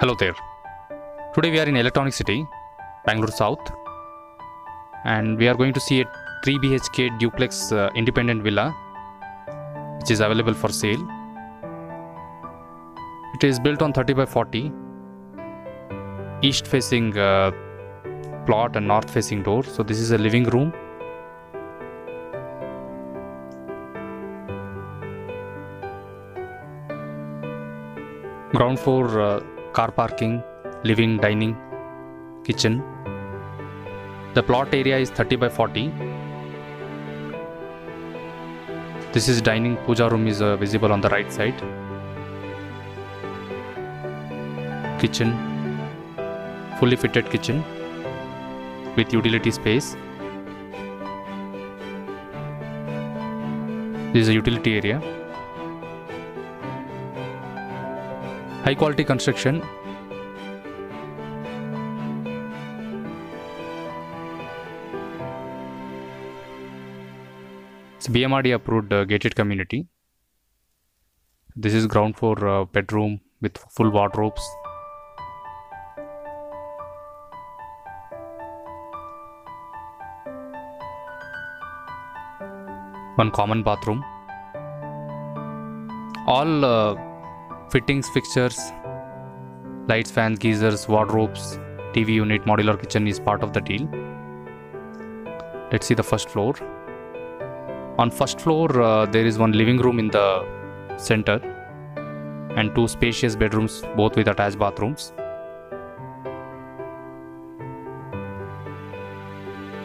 Hello there. Today we are in Electronic City, Bangalore South, and we are going to see a 3 BHK duplex uh, independent villa which is available for sale. It is built on 30 by 40, east facing uh, plot and north facing door. So, this is a living room. Ground floor uh, car parking, living, dining, kitchen. The plot area is 30 by 40. This is dining, puja room is uh, visible on the right side. Kitchen, fully fitted kitchen with utility space. This is a utility area. High quality construction It's BMRDA approved uh, gated community. This is ground floor uh, bedroom with full wardrobes. One common bathroom. All uh, fittings, fixtures, lights, fans, geysers, wardrobes, TV unit, modular kitchen is part of the deal. Let's see the first floor. On first floor, uh, there is one living room in the center and two spacious bedrooms, both with attached bathrooms.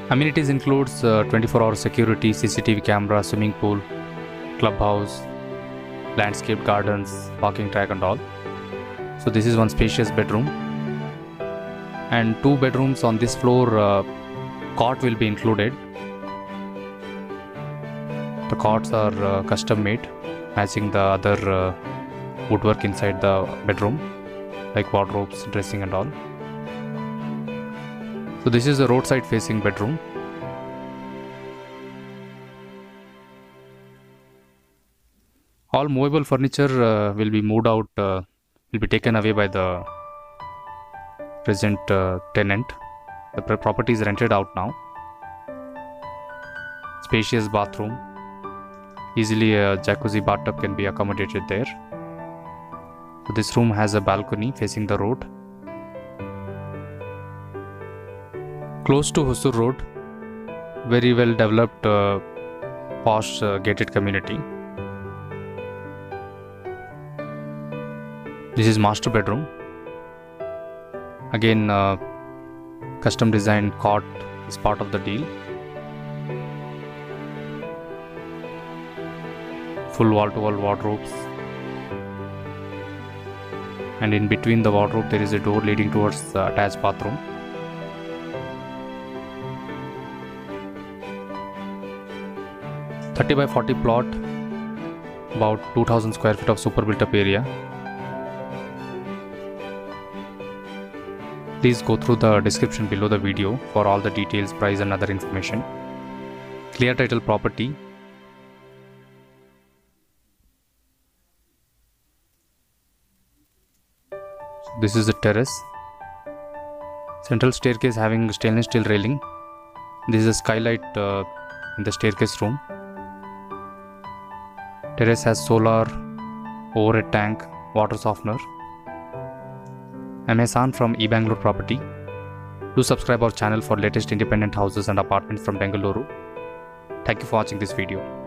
Amenities includes 24-hour security, CCTV camera, swimming pool, clubhouse, landscaped gardens, parking track, and all. So this is one spacious bedroom, and two bedrooms on this floor. Uh, cot will be included the cots are uh, custom made, matching the other uh, woodwork inside the bedroom, like wardrobes, dressing, and all. So, this is a roadside facing bedroom. All movable furniture uh, will be moved out, uh, will be taken away by the present uh, tenant. The pr- property is rented out now. Spacious bathroom, easily a jacuzzi bathtub can be accommodated there. So this room has a balcony facing the road. Close to Hosur road. Very well developed uh, posh uh, gated community this is master bedroom. Again uh, custom designed cot is part of the deal. Full wall to wall wardrobes. And in between the wardrobe there is a door leading towards the attached bathroom. Thirty by forty plot, about two thousand square feet of super built up area. Please go through the description below the video for all the details, price, and other information. Clear title property. This is the terrace. Central staircase having stainless steel railing. This is a skylight uh, in the staircase room. Terrace has solar overhead tank water softener i'm Hassan from eBangalore property. Do subscribe our channel for latest independent houses and apartments from bengaluru. Thank you for watching this video